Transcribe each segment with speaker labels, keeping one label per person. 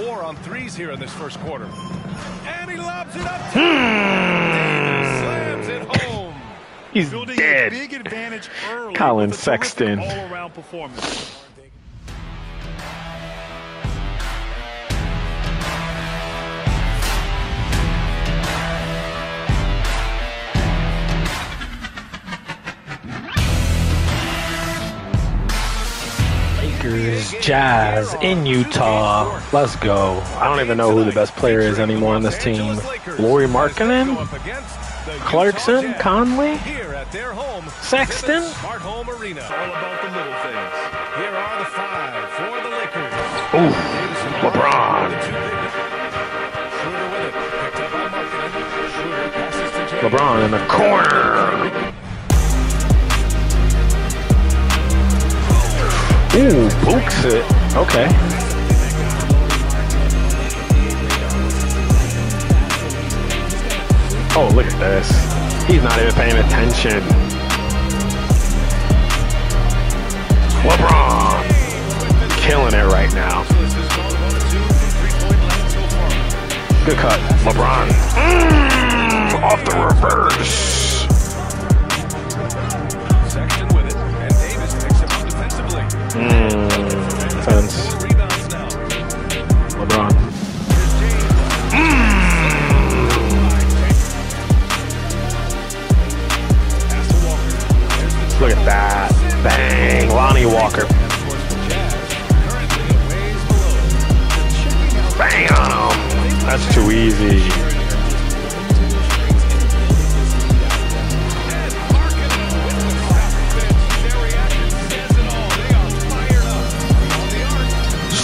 Speaker 1: four on threes here in this first quarter. And he lobs it up. Hmm. Davis slams it home.
Speaker 2: He's
Speaker 3: Building
Speaker 2: dead.
Speaker 3: a big advantage early
Speaker 2: Collin
Speaker 3: with a terrific
Speaker 2: Sexton. Jazz in Utah. Let's go. I don't even know who the best player is anymore on this team. Lauri Markkanen? Clarkson? Conley? Sexton?
Speaker 1: Home Arena. All about the
Speaker 2: Ooh, books it. Okay. Oh, look at this. He's not even paying attention. LeBron. Killing it right now. Good cut. LeBron. Mm, off the reverse. Mm,
Speaker 1: now.
Speaker 2: LeBron.
Speaker 1: The
Speaker 2: Look at that. Bang. Lonnie Walker. Bang on him. That's too easy.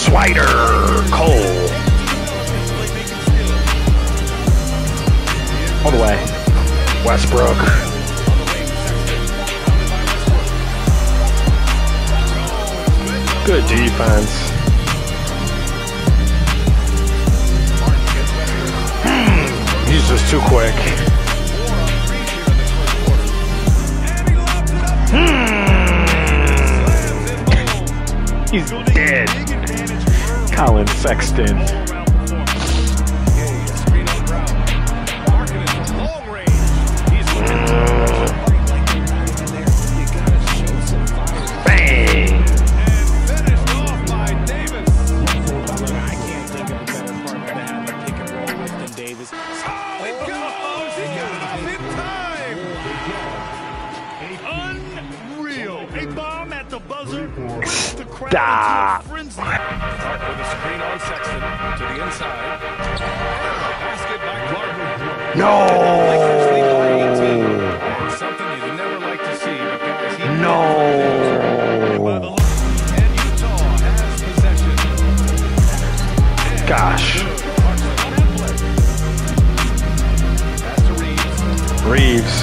Speaker 2: Swider. Cole. All the way. Westbrook. Good defense. Hmm, He's just too quick. Hmm. He's dead.
Speaker 3: Big
Speaker 2: Collin Sexton.
Speaker 3: all-around performance. Buzzer. The crowd
Speaker 2: Stop.
Speaker 3: into a frenzy.
Speaker 1: Clark with a screen on Sexton to the inside. Basket by Clark.
Speaker 2: No.
Speaker 1: Lakers lead by 18. Something you never like to see, but guys, he
Speaker 2: No.
Speaker 1: and Utah has possession.
Speaker 2: Gosh.
Speaker 1: Reaves.
Speaker 2: Reaves.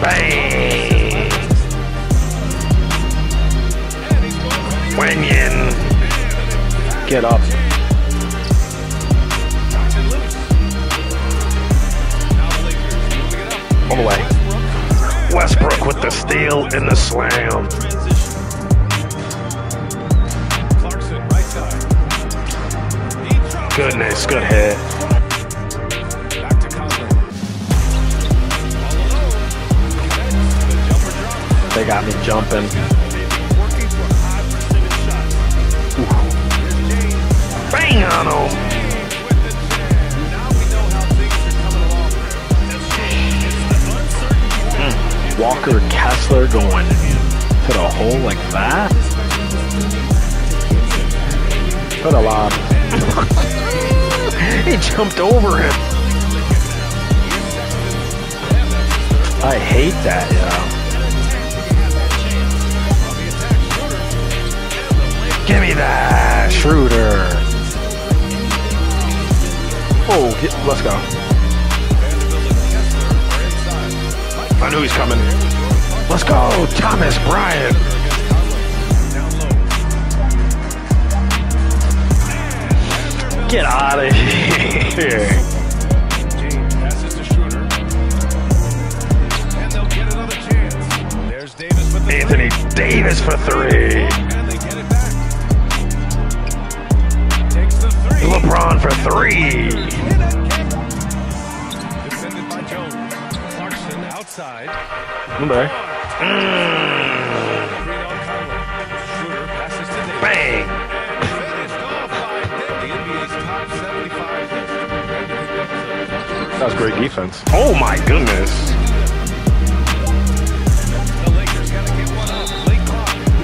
Speaker 2: Bang.
Speaker 1: Moving it up.
Speaker 2: All the way. Westbrook with the steal and the slam.
Speaker 1: Clarkson, right side. He drops it.
Speaker 2: Goodness, good hit.
Speaker 1: Back to Conley. All alone. Connects. The jumper drops.
Speaker 2: They got me jumping.
Speaker 1: Things are coming along.
Speaker 2: Walker Kessler going to the hole like that. Put a lob. he jumped over him. I hate that, yo. Give me that, Schroeder. Oh, get, let's go. I knew he's coming. Let's go, Thomas Bryant. Get out of here. Anthony Davis for three.
Speaker 1: And they get it back. Takes the three. Defended by Jones. Clarkson outside.
Speaker 2: Okay.
Speaker 1: Green on Conley. Schroeder passes to Davis.
Speaker 2: Bang.
Speaker 1: And finished off by Davis. The NBA's top 75 list. Randy picked up his
Speaker 2: That was great defense. Oh my goodness.
Speaker 1: The Lakers gotta get one up. Late.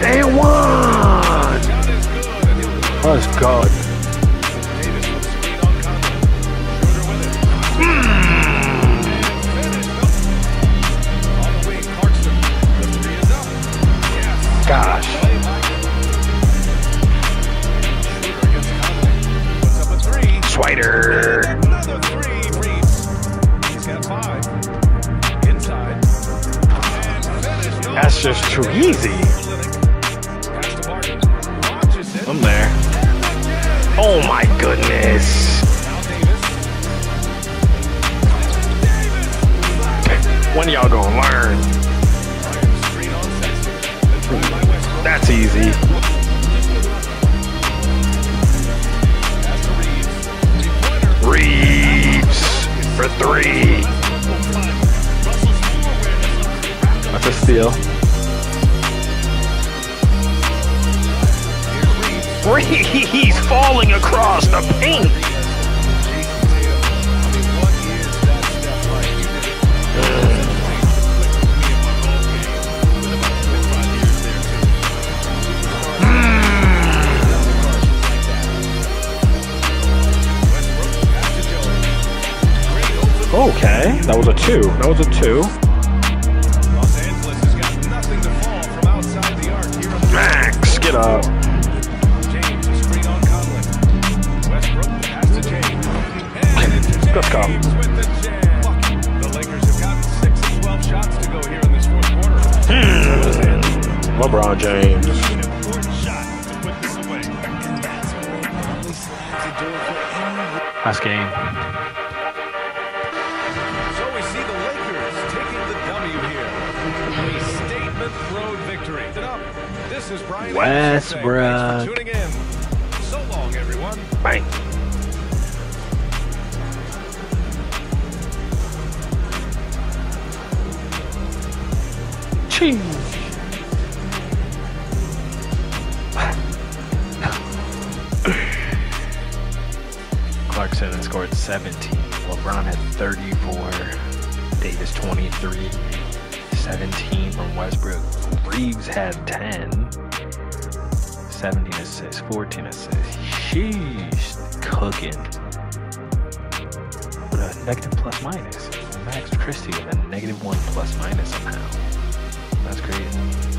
Speaker 2: They won. Let's go. That's just too easy. I'm there. Oh my goodness. When y'all gonna learn? That's easy. Reaves for three. That's a steal. Reaves falling across the paint. Okay, that was a two. That was a two.
Speaker 1: It's
Speaker 2: Let's go.
Speaker 1: James with the jam. Lakers have gotten 6 of 12 shots to go here in this fourth quarter. Hmm.
Speaker 2: LeBron James.
Speaker 3: An important shot to put this away. And that's what they probably had to do for any
Speaker 2: Last game.
Speaker 1: So we see the Lakers taking the W here. A statement road victory. This is Brian Anderson saying Thanks for
Speaker 2: Westbrook.
Speaker 1: tuning in. So long, everyone.
Speaker 2: Bang. Cheese. Clarkson scored 17. LeBron had 34. Davis 23. 17 from Westbrook. Reaves had 10. 17 assists, 14 assists. Sheesh, cooking. With a negative plus minus. Max Christie with a negative one plus minus somehow. That's great.